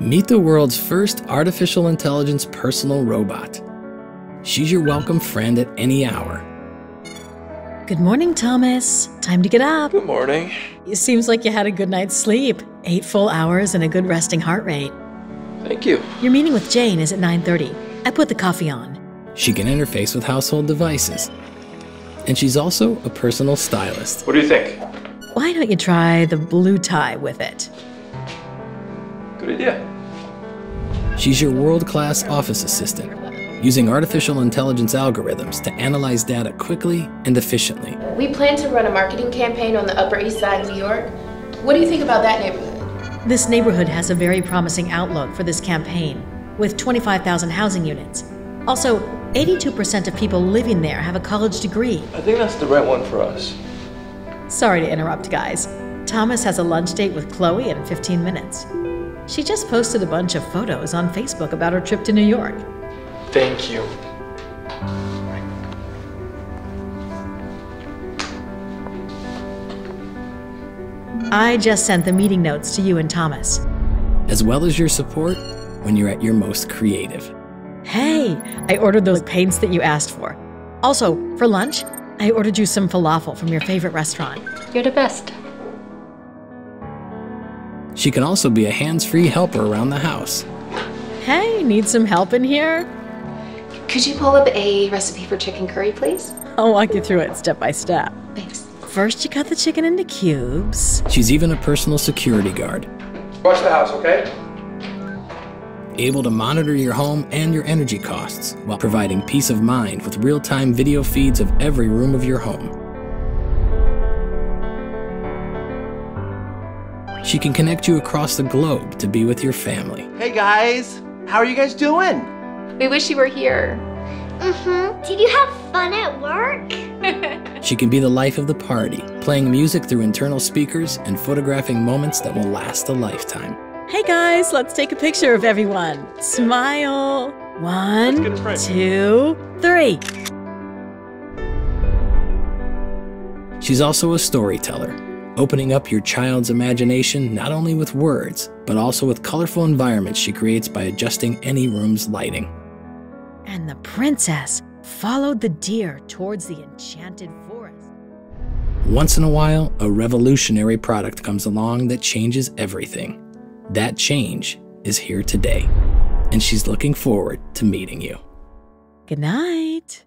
Meet the world's first artificial intelligence personal robot. She's your welcome friend at any hour. Good morning, Thomas. Time to get up. Good morning. It seems like you had a good night's sleep. Eight full hours and a good resting heart rate. Thank you. Your meeting with Jane is at 9:30. I put the coffee on. She can interface with household devices. And she's also a personal stylist. What do you think? Why don't you try the blue tie with it? Good idea. She's your world class office assistant, using artificial intelligence algorithms to analyze data quickly and efficiently. We plan to run a marketing campaign on the Upper East Side of New York. What do you think about that neighborhood? This neighborhood has a very promising outlook for this campaign, with 25,000 housing units. Also, 82% of people living there have a college degree. I think that's the right one for us. Sorry to interrupt, guys. Thomas has a lunch date with Chloe in 15 minutes. She just posted a bunch of photos on Facebook about her trip to New York. Thank you. I just sent the meeting notes to you and Thomas. as well as your support when you're at your most creative. Hey, I ordered those paints that you asked for. Also, for lunch, I ordered you some falafel from your favorite restaurant. You're the best. She can also be a hands free helper around the house. Hey, need some help in here? Could you pull up a recipe for chicken curry, please? I'll walk you through it step by step. Thanks. First, you cut the chicken into cubes. She's even a personal security guard, Watch the house, okay? able to monitor your home and your energy costs while providing peace of mind with real time video feeds of every room of your home. She can connect you across the globe to be with your family. Hey guys, how are you guys doing? We wish you were here. Mm-hmm. Did you have fun at work? She can be the life of the party, playing music through internal speakers and photographing moments that will last a lifetime. Hey guys, let's take a picture of everyone. Smile. One, get a frame. two, three. She's also a storyteller, opening up your child's imagination not only with words, but also with colorful environments she creates by adjusting any room's lighting. And the princess followed the deer towards the enchanted forest. Once in a while, a revolutionary product comes along that changes everything. That change is here today, and she's looking forward to meeting you. Good night.